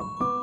Bye.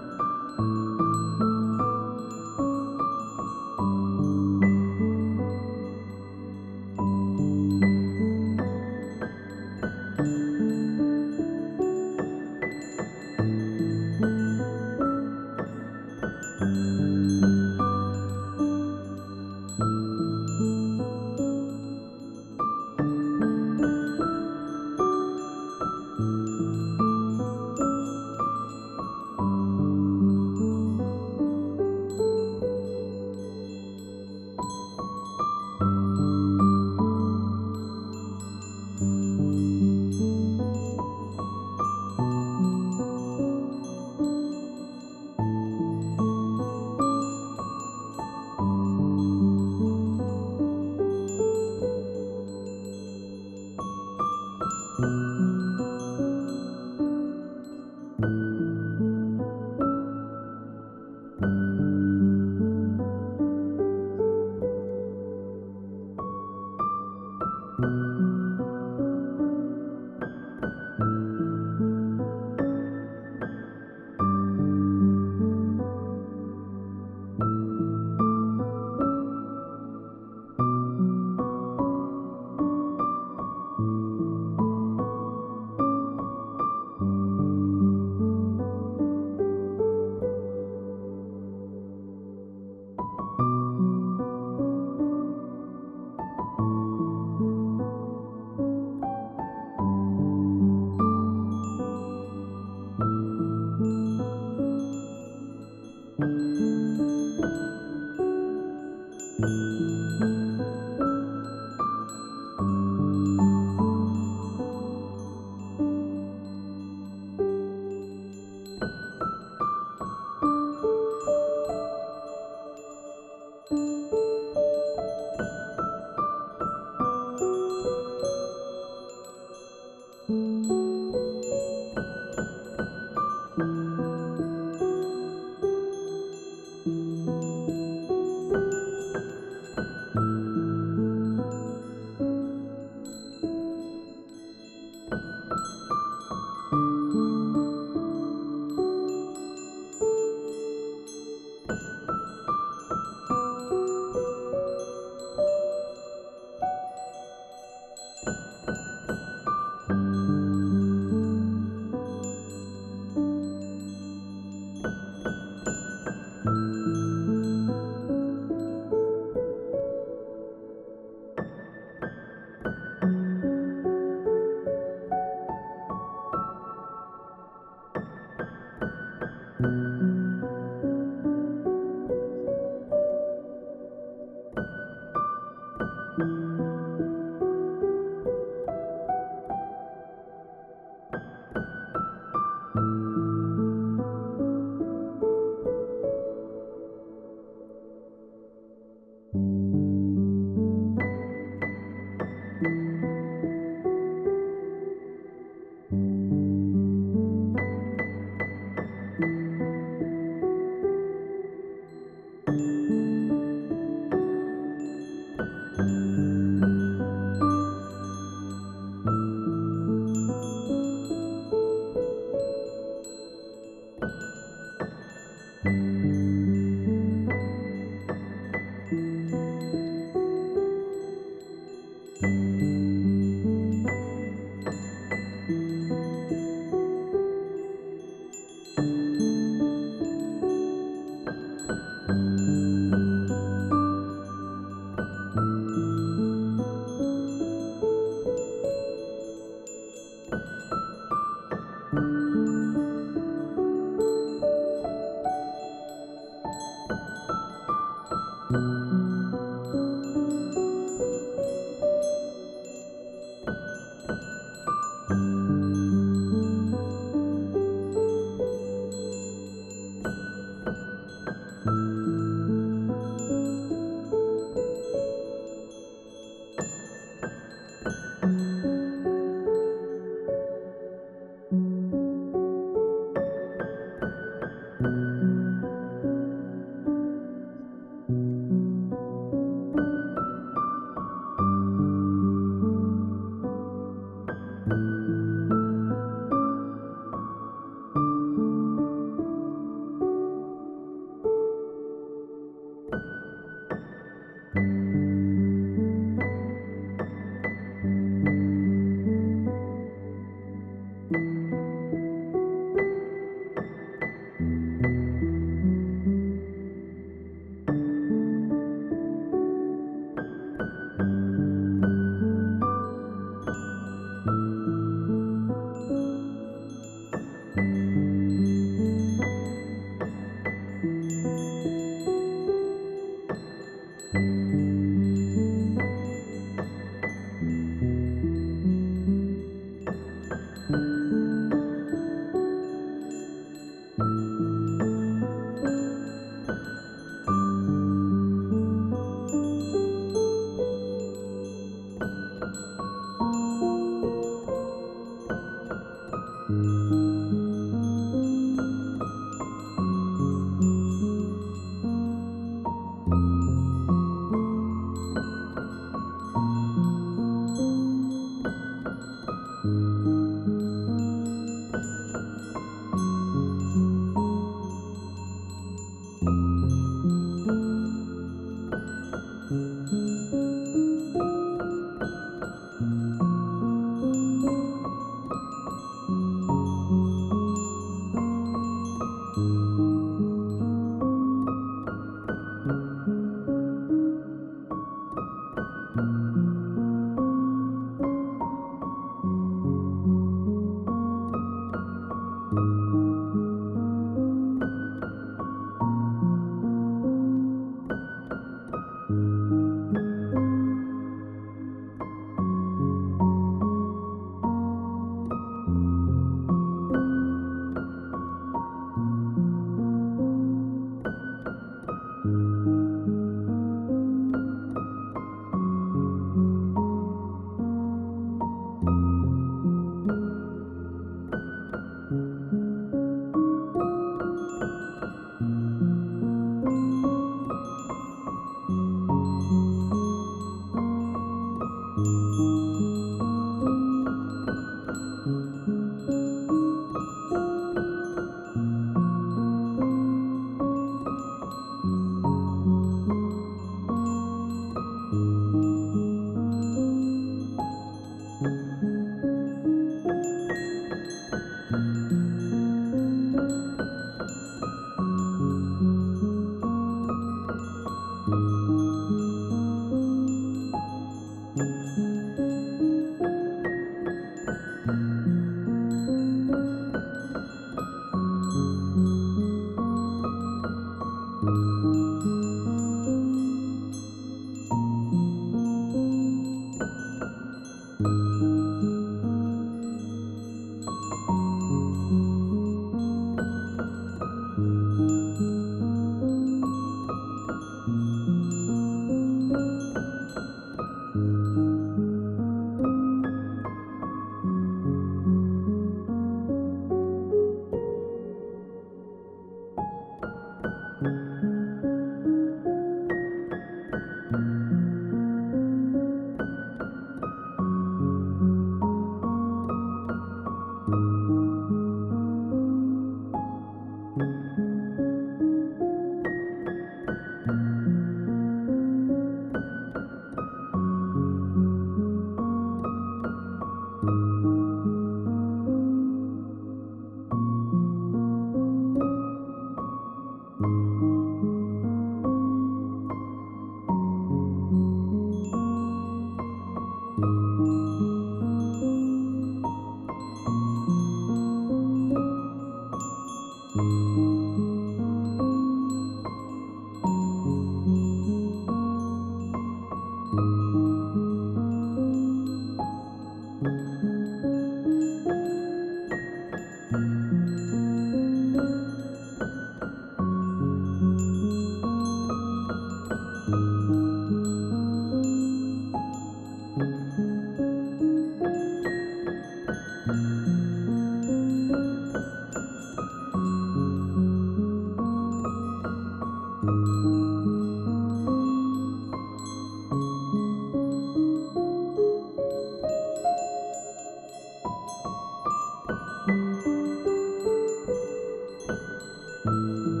Música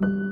you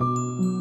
Música